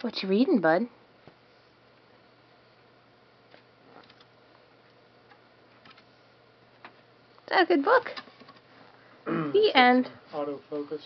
What you reading, bud? Is that a good book? the end. Autofocus